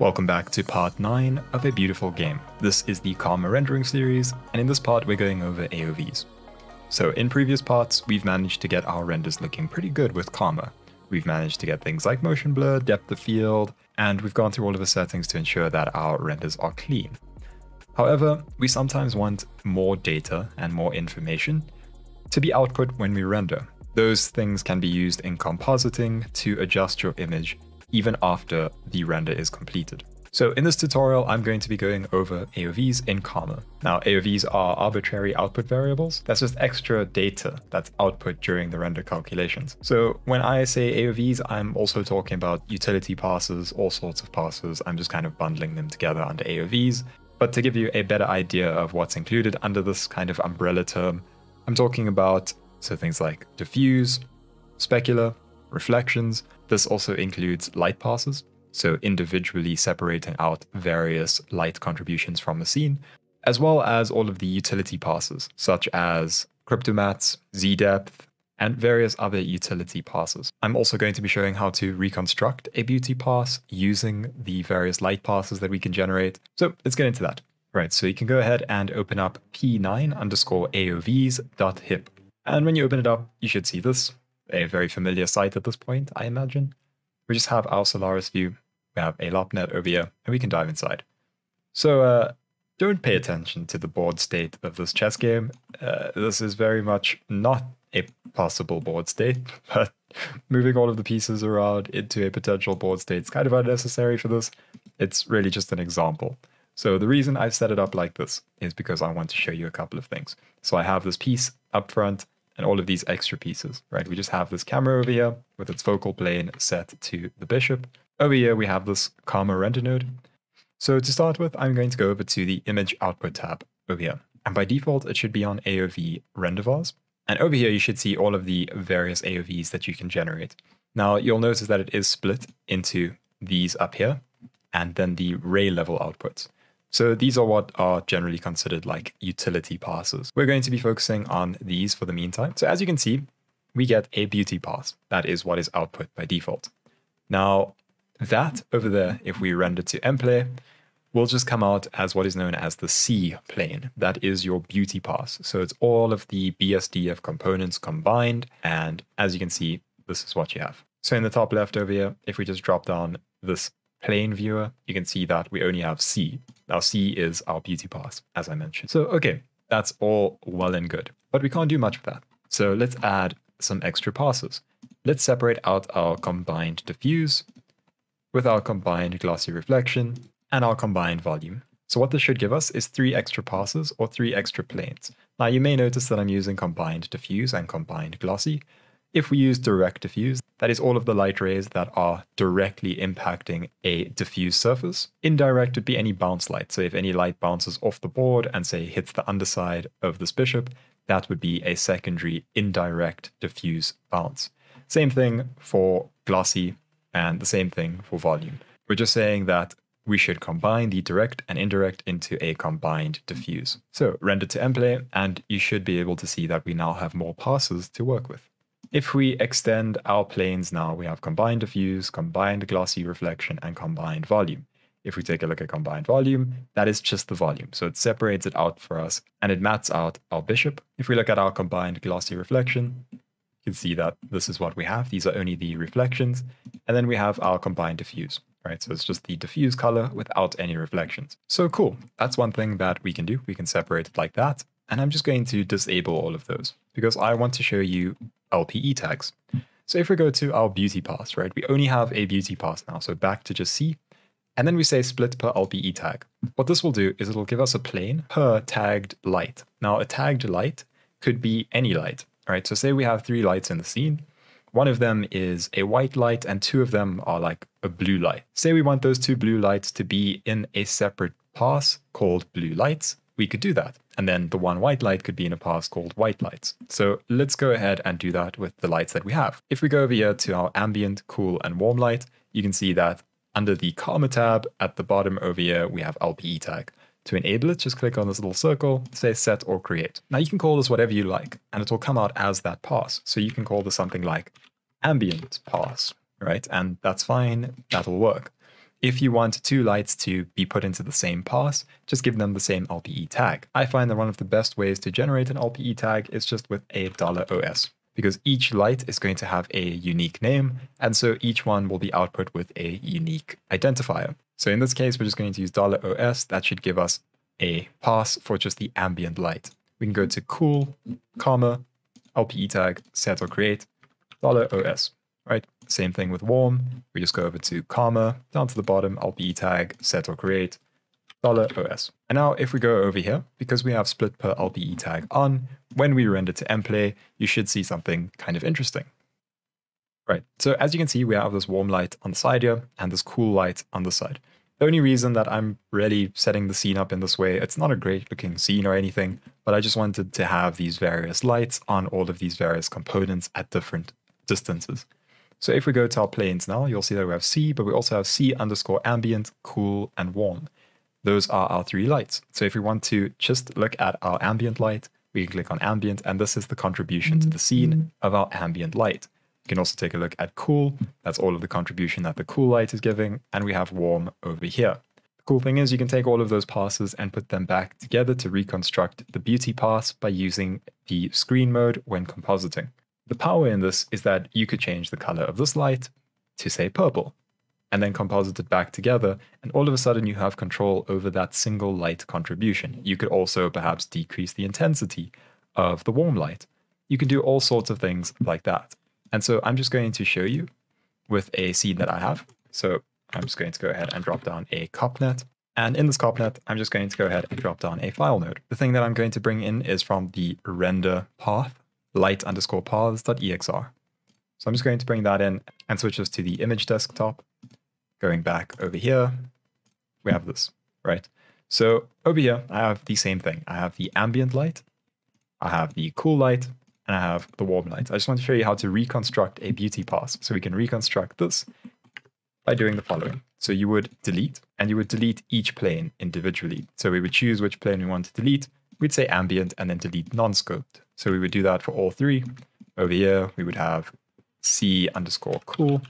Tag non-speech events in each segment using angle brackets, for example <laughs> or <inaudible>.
Welcome back to part 9 of A Beautiful Game. This is the Karma rendering series, and in this part we're going over AOVs. So in previous parts, we've managed to get our renders looking pretty good with Karma. We've managed to get things like motion blur, depth of field, and we've gone through all of the settings to ensure that our renders are clean. However, we sometimes want more data and more information to be output when we render. Those things can be used in compositing to adjust your image even after the render is completed. So in this tutorial, I'm going to be going over AOVs in Karma. Now, AOVs are arbitrary output variables. That's just extra data that's output during the render calculations. So when I say AOVs, I'm also talking about utility passes, all sorts of passes. I'm just kind of bundling them together under AOVs. But to give you a better idea of what's included under this kind of umbrella term, I'm talking about so things like diffuse, specular, reflections. This also includes light passes, so individually separating out various light contributions from the scene, as well as all of the utility passes, such as cryptomattes, z-depth, and various other utility passes. I'm also going to be showing how to reconstruct a beauty pass using the various light passes that we can generate. So let's get into that. Right, so you can go ahead and open up p9 underscore aovs.hip. And when you open it up, you should see this a very familiar sight at this point, I imagine. We just have our Solaris view, we have a LopNet over here, and we can dive inside. So uh, don't pay attention to the board state of this chess game. Uh, this is very much not a possible board state, <laughs> but moving all of the pieces around into a potential board state is kind of unnecessary for this. It's really just an example. So the reason I've set it up like this is because I want to show you a couple of things. So I have this piece up front and all of these extra pieces, right? We just have this camera over here with its focal plane set to the bishop. Over here, we have this Karma render node. So to start with, I'm going to go over to the image output tab over here. And by default, it should be on AOV render. And over here, you should see all of the various AOVs that you can generate. Now, you'll notice that it is split into these up here, and then the ray level outputs. So these are what are generally considered like utility passes. We're going to be focusing on these for the meantime. So as you can see, we get a beauty pass. That is what is output by default. Now, that over there, if we render to mplay, will just come out as what is known as the C plane. That is your beauty pass. So it's all of the BSDF components combined. And as you can see, this is what you have. So in the top left over here, if we just drop down this plane viewer, you can see that we only have C. Now C is our beauty pass, as I mentioned. So okay, that's all well and good, but we can't do much with that. So let's add some extra passes. Let's separate out our combined diffuse with our combined glossy reflection and our combined volume. So what this should give us is three extra passes or three extra planes. Now you may notice that I'm using combined diffuse and combined glossy. If we use direct diffuse, that is all of the light rays that are directly impacting a diffuse surface. Indirect would be any bounce light. So if any light bounces off the board and say hits the underside of this bishop, that would be a secondary indirect diffuse bounce. Same thing for glossy and the same thing for volume. We're just saying that we should combine the direct and indirect into a combined diffuse. So render to mplay, and you should be able to see that we now have more passes to work with. If we extend our planes now, we have combined diffuse, combined glossy reflection, and combined volume. If we take a look at combined volume, that is just the volume. So it separates it out for us and it mats out our bishop. If we look at our combined glossy reflection, you can see that this is what we have. These are only the reflections. And then we have our combined diffuse, right? So it's just the diffuse color without any reflections. So cool. That's one thing that we can do. We can separate it like that. And I'm just going to disable all of those because I want to show you LPE tags. So if we go to our beauty pass, right, we only have a beauty pass now. So back to just C, and then we say split per LPE tag. What this will do is it'll give us a plane per tagged light. Now a tagged light could be any light, right? So say we have three lights in the scene. One of them is a white light and two of them are like a blue light. Say we want those two blue lights to be in a separate pass called blue lights we could do that. And then the one white light could be in a pass called white lights. So let's go ahead and do that with the lights that we have. If we go over here to our ambient, cool, and warm light, you can see that under the Karma tab at the bottom over here, we have LPE tag. To enable it, just click on this little circle, say set or create. Now you can call this whatever you like, and it will come out as that pass. So you can call this something like ambient pass, right? And that's fine, that'll work. If you want two lights to be put into the same pass, just give them the same LPE tag. I find that one of the best ways to generate an LPE tag is just with a $OS because each light is going to have a unique name, and so each one will be output with a unique identifier. So in this case, we're just going to use $OS. That should give us a pass for just the ambient light. We can go to cool, Karma, LPE tag, set or create, $OS right? Same thing with warm. We just go over to Karma, down to the bottom, LPE tag, set or create, dollar $OS. And now if we go over here, because we have split per LPE tag on, when we render to mplay, you should see something kind of interesting. Right, so as you can see, we have this warm light on the side here and this cool light on the side. The only reason that I'm really setting the scene up in this way, it's not a great looking scene or anything, but I just wanted to have these various lights on all of these various components at different distances. So if we go to our planes now, you'll see that we have C, but we also have C underscore ambient, cool, and warm. Those are our three lights. So if we want to just look at our ambient light, we can click on ambient, and this is the contribution to the scene of our ambient light. You can also take a look at cool. That's all of the contribution that the cool light is giving. And we have warm over here. The cool thing is you can take all of those passes and put them back together to reconstruct the beauty pass by using the screen mode when compositing. The power in this is that you could change the color of this light to say purple and then composite it back together and all of a sudden you have control over that single light contribution. You could also perhaps decrease the intensity of the warm light. You can do all sorts of things like that. And so I'm just going to show you with a scene that I have. So I'm just going to go ahead and drop down a copnet. And in this copnet, I'm just going to go ahead and drop down a file node. The thing that I'm going to bring in is from the render path light underscore paths.exr. So I'm just going to bring that in and switch this to the image desktop. Going back over here, we have this, right? So over here, I have the same thing. I have the ambient light, I have the cool light, and I have the warm light. I just want to show you how to reconstruct a beauty pass. So we can reconstruct this by doing the following. So you would delete, and you would delete each plane individually. So we would choose which plane we want to delete. We'd say ambient and then delete non-scoped. So we would do that for all three. Over here, we would have C underscore cool,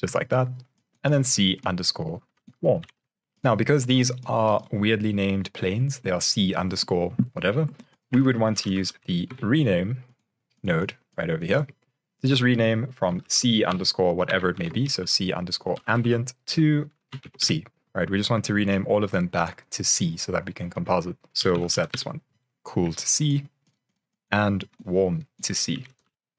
just like that, and then C underscore warm. Now, because these are weirdly named planes, they are C underscore whatever, we would want to use the rename node right over here to just rename from C underscore whatever it may be, so C underscore ambient to C, right? We just want to rename all of them back to C so that we can composite. So we'll set this one cool to C, and warm to C.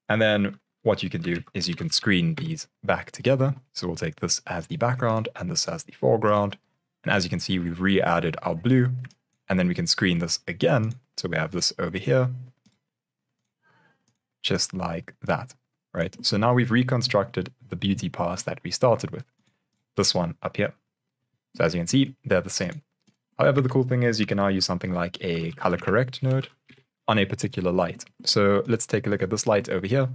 And then what you can do is you can screen these back together. So we'll take this as the background and this as the foreground. And as you can see, we've re-added our blue and then we can screen this again. So we have this over here, just like that, right? So now we've reconstructed the beauty pass that we started with, this one up here. So as you can see, they're the same. However, the cool thing is you can now use something like a color correct node on a particular light. So let's take a look at this light over here.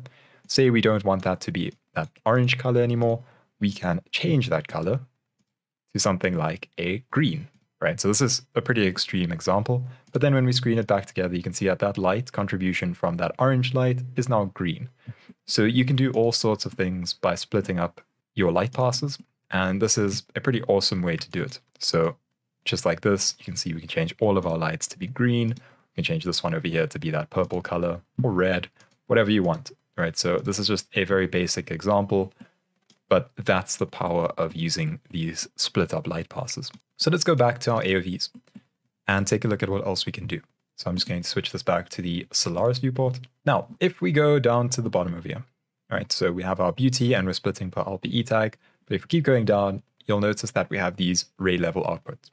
Say we don't want that to be that orange color anymore. We can change that color to something like a green, right? So this is a pretty extreme example. But then when we screen it back together, you can see that that light contribution from that orange light is now green. So you can do all sorts of things by splitting up your light passes. And this is a pretty awesome way to do it. So just like this, you can see we can change all of our lights to be green you can change this one over here to be that purple color or red, whatever you want, right? So this is just a very basic example, but that's the power of using these split up light passes. So let's go back to our AOVs and take a look at what else we can do. So I'm just going to switch this back to the Solaris viewport. Now, if we go down to the bottom over here, all right, so we have our beauty and we're splitting per LPE tag, but if we keep going down, you'll notice that we have these ray level outputs.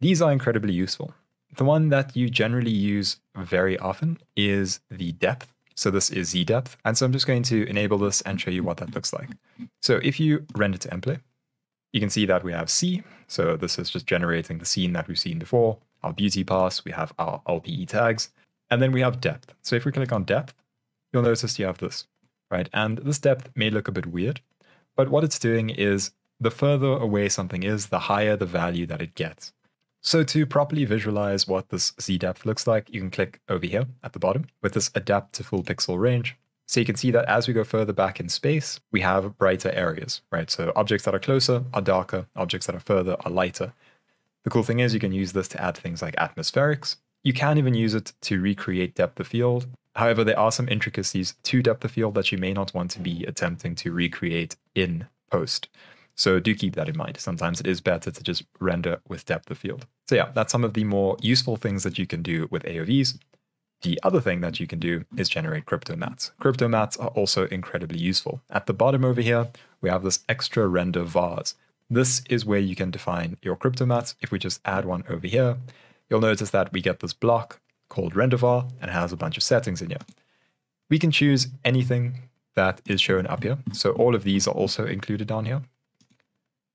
These are incredibly useful. The one that you generally use very often is the depth. So this is Z depth. And so I'm just going to enable this and show you what that looks like. So if you render to mplay, you can see that we have C. So this is just generating the scene that we've seen before. Our beauty pass, we have our LPE tags, and then we have depth. So if we click on depth, you'll notice you have this, right? And this depth may look a bit weird, but what it's doing is the further away something is, the higher the value that it gets. So to properly visualize what this Z depth looks like, you can click over here at the bottom with this adapt to full pixel range. So you can see that as we go further back in space, we have brighter areas, right? So objects that are closer are darker, objects that are further are lighter. The cool thing is you can use this to add things like atmospherics. You can even use it to recreate depth of field. However, there are some intricacies to depth of field that you may not want to be attempting to recreate in post. So do keep that in mind. Sometimes it is better to just render with depth of field. So yeah, that's some of the more useful things that you can do with AOVs. The other thing that you can do is generate cryptomattes. Crypto mats are also incredibly useful. At the bottom over here, we have this extra render vars. This is where you can define your cryptomattes. If we just add one over here, you'll notice that we get this block called render var and has a bunch of settings in here. We can choose anything that is shown up here. So all of these are also included down here.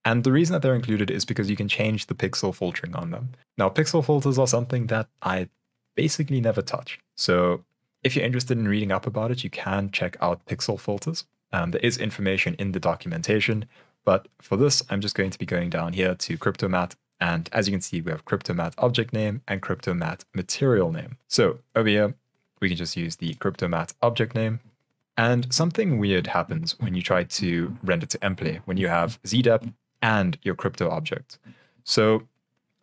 And the reason that they're included is because you can change the pixel filtering on them. Now, pixel filters are something that I basically never touch. So if you're interested in reading up about it, you can check out pixel filters. Um, there is information in the documentation, but for this, I'm just going to be going down here to Cryptomatte. And as you can see, we have Cryptomatte object name and Cryptomatte material name. So over here, we can just use the Cryptomatte object name. And something weird happens when you try to render to mplay, when you have zdepth and your crypto object. So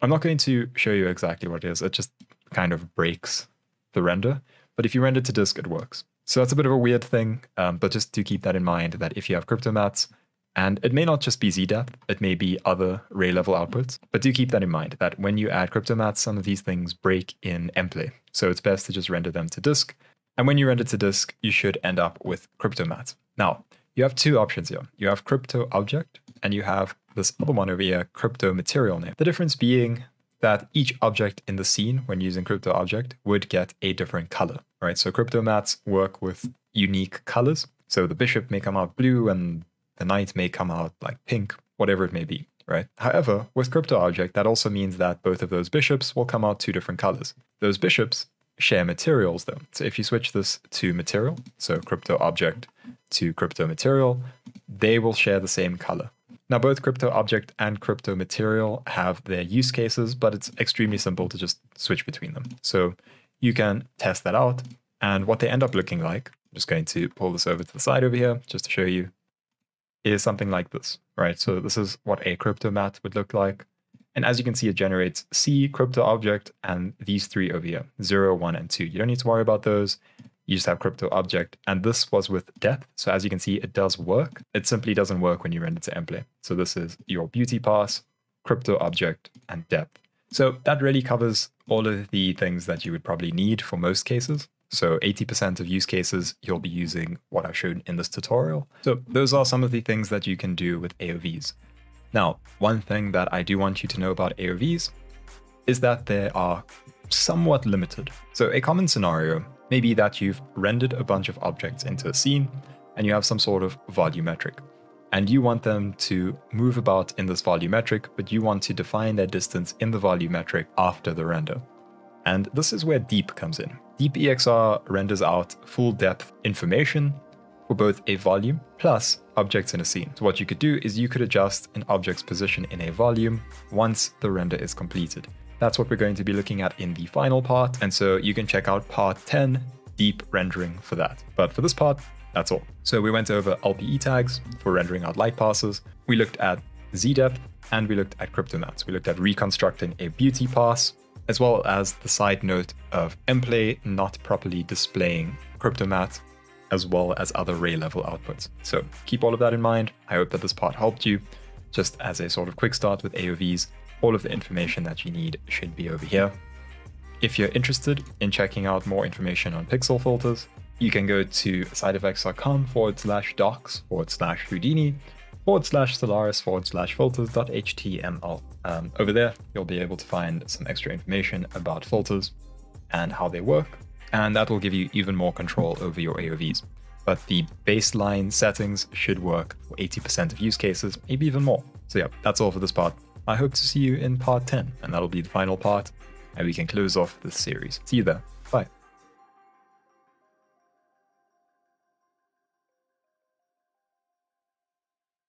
I'm not going to show you exactly what it is. It just kind of breaks the render. But if you render to disk, it works. So that's a bit of a weird thing, um, but just to keep that in mind that if you have cryptomattes, and it may not just be zdepth, it may be other ray level outputs, but do keep that in mind that when you add cryptomattes, some of these things break in mplay. So it's best to just render them to disk. And when you render to disk, you should end up with cryptomattes. Now, you have two options here. You have crypto object and you have this other one over here, crypto material name. The difference being that each object in the scene when using crypto object would get a different color, right? So cryptomattes work with unique colors. So the bishop may come out blue and the knight may come out like pink, whatever it may be, right? However, with crypto object, that also means that both of those bishops will come out two different colors. Those bishops share materials though. So if you switch this to material, so crypto object to crypto material, they will share the same color. Now, both crypto object and crypto material have their use cases, but it's extremely simple to just switch between them. So you can test that out. And what they end up looking like, I'm just going to pull this over to the side over here just to show you, is something like this, right? So this is what a cryptomatte would look like. And as you can see, it generates C crypto object and these three over here, 0, 1, and 2. You don't need to worry about those you just have crypto object. And this was with depth. So as you can see, it does work. It simply doesn't work when you render to mplay. So this is your beauty pass, crypto object, and depth. So that really covers all of the things that you would probably need for most cases. So 80% of use cases, you'll be using what I've shown in this tutorial. So those are some of the things that you can do with AOVs. Now, one thing that I do want you to know about AOVs is that they are somewhat limited. So a common scenario Maybe that you've rendered a bunch of objects into a scene and you have some sort of volumetric. And you want them to move about in this volumetric, but you want to define their distance in the volumetric after the render. And this is where Deep comes in. Deep EXR renders out full depth information for both a volume plus objects in a scene. So what you could do is you could adjust an object's position in a volume once the render is completed. That's what we're going to be looking at in the final part. And so you can check out part 10, deep rendering for that. But for this part, that's all. So we went over LPE tags for rendering out light passes. We looked at Z-depth and we looked at cryptomattes. We looked at reconstructing a beauty pass, as well as the side note of mplay not properly displaying cryptomatte, as well as other ray level outputs. So keep all of that in mind. I hope that this part helped you just as a sort of quick start with AOVs all of the information that you need should be over here. If you're interested in checking out more information on pixel filters, you can go to sidefx.com forward slash docs forward slash Houdini forward slash Solaris forward slash filters.html. Um, over there, you'll be able to find some extra information about filters and how they work, and that will give you even more control over your AOVs. But the baseline settings should work for 80% of use cases, maybe even more. So yeah, that's all for this part. I hope to see you in part 10, and that'll be the final part, and we can close off this series. See you there.